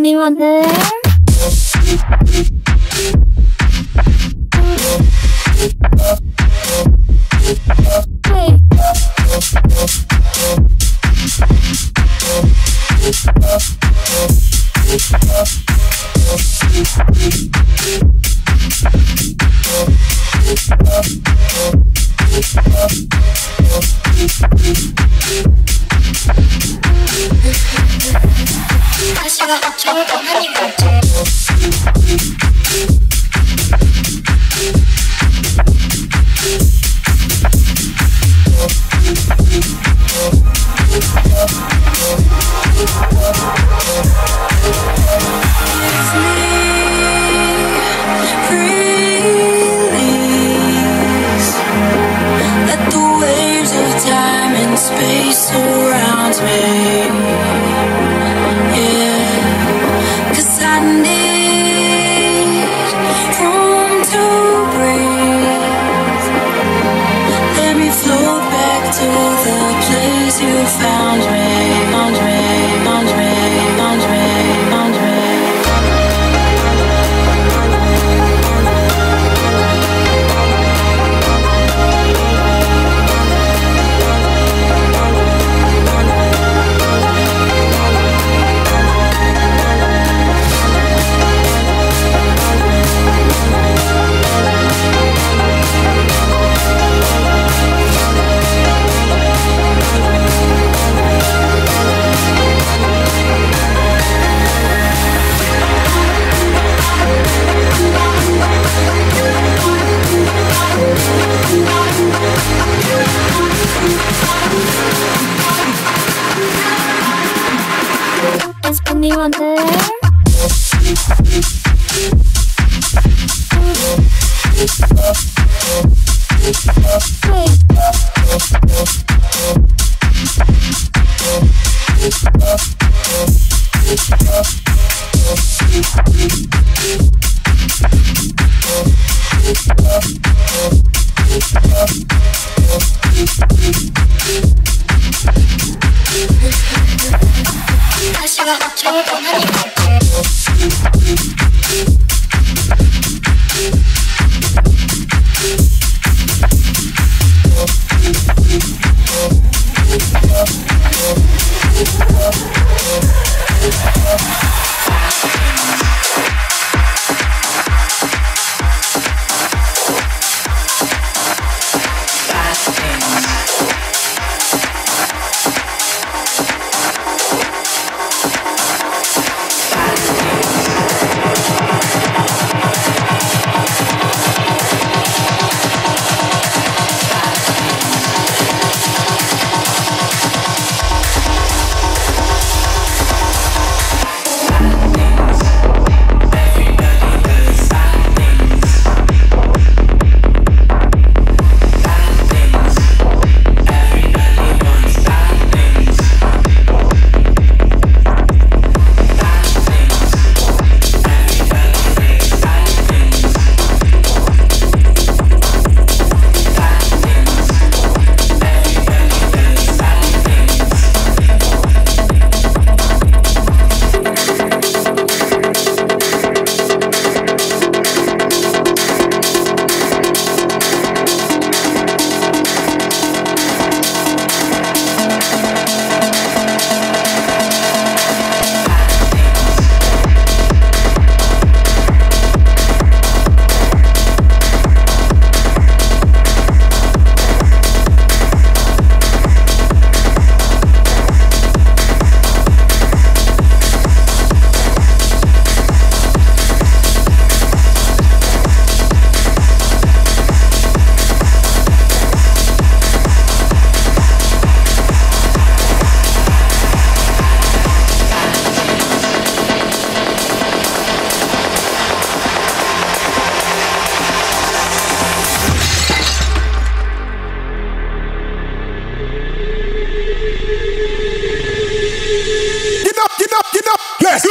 anyone there?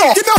yeah. You know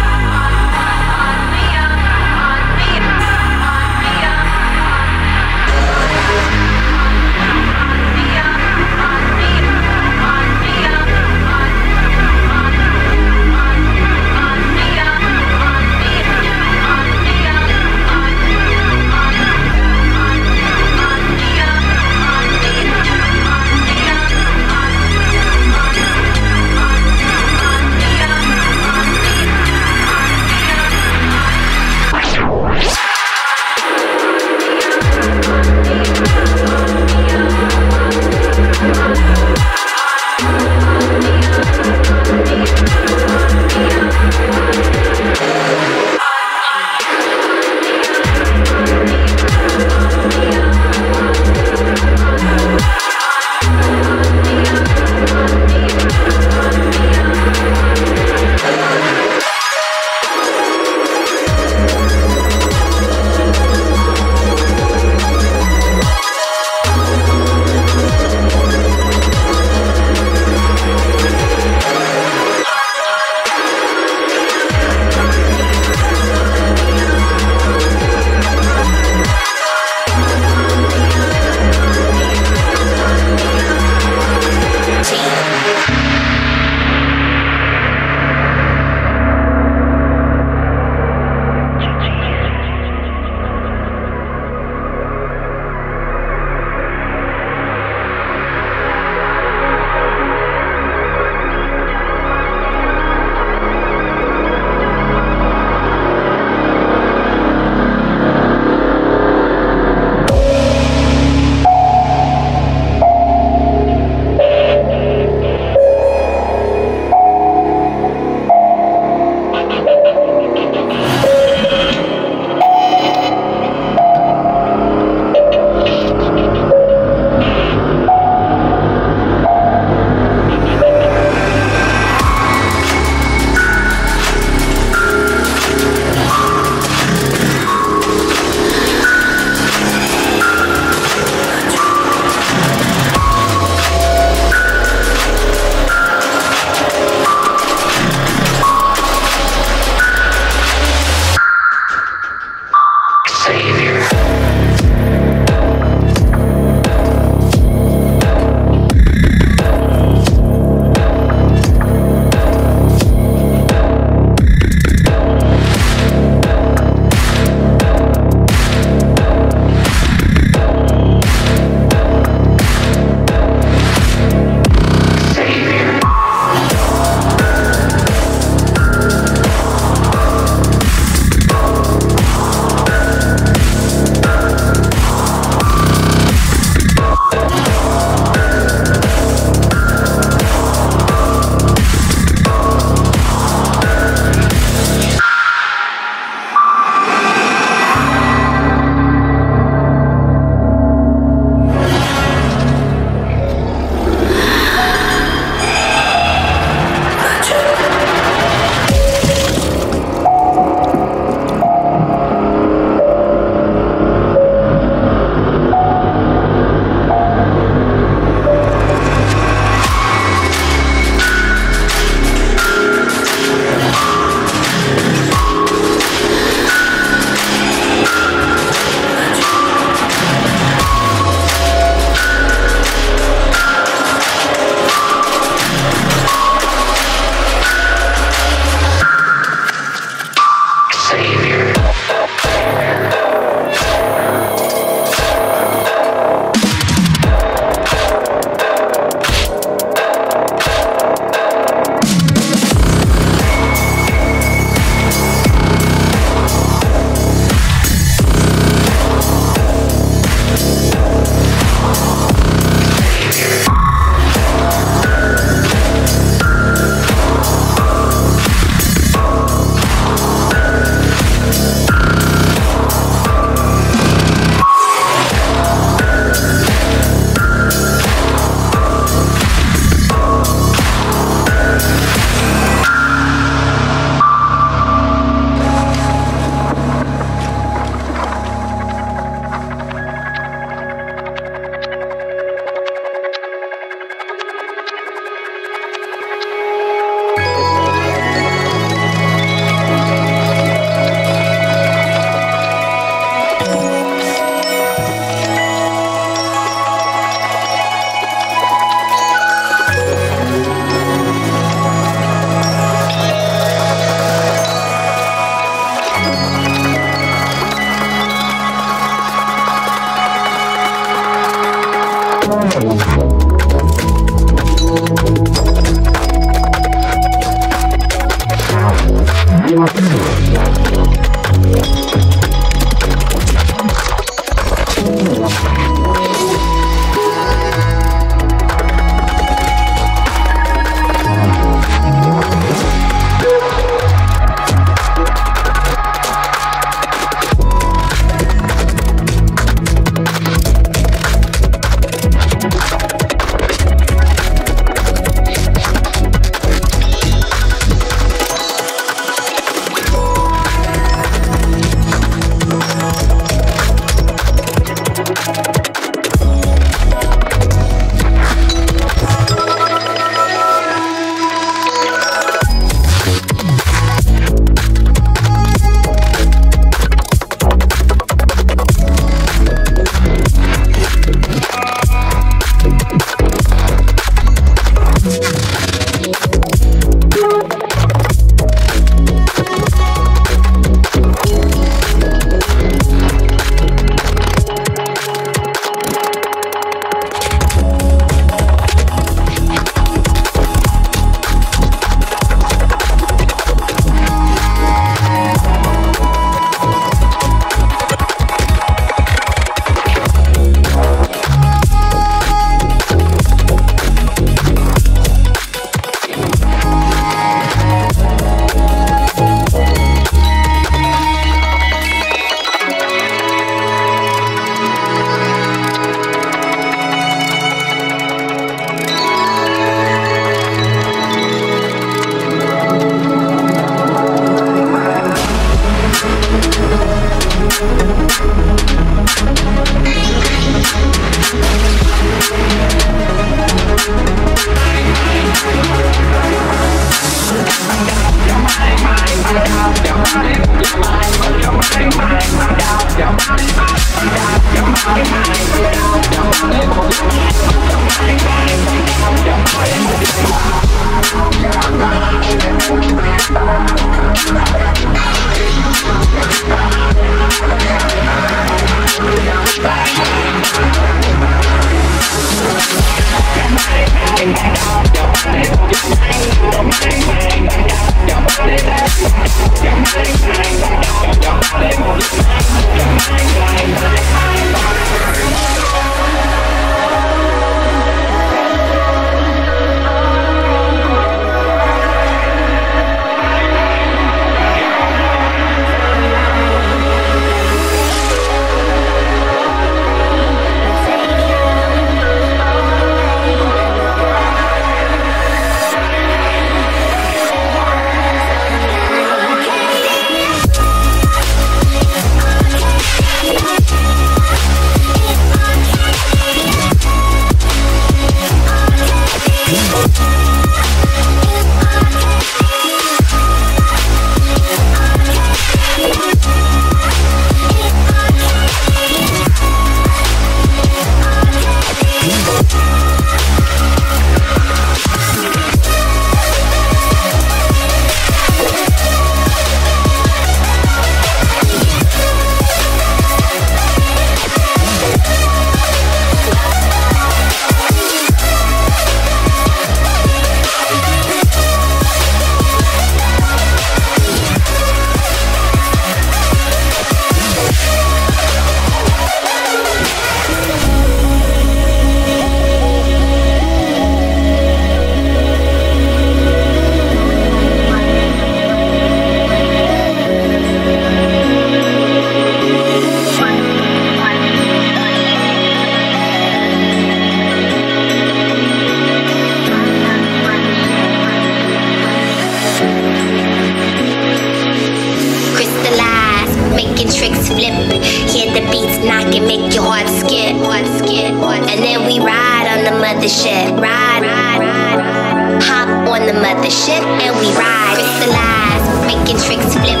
crystallize, making tricks flip.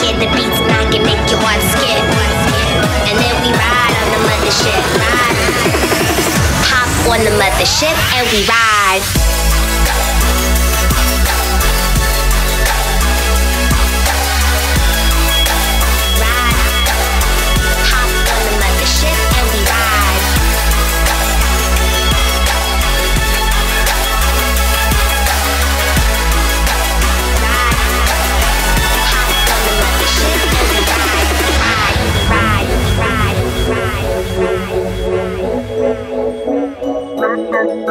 Hear the beats knock and make your heart skip. And then we ride on the mothership, ride. Hop on the mothership and we ride. Take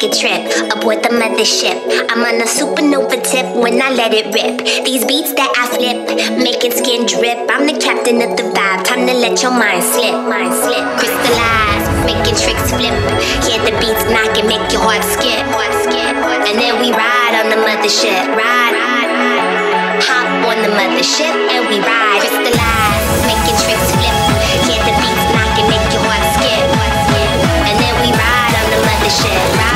a trip aboard the mothership. I'm on a supernova tip when I let it rip. These beats that I flip, making skin drip. I'm the captain of the vibe. Time to let your mind slip. Mind slip. Crystallize, making tricks flip. Hear the beats knock and make your heart skip. Heart skip. And then we ride on the mothership. Ride. Ride. Hop on the mothership and we ride. Crystallize, making tricks flip. On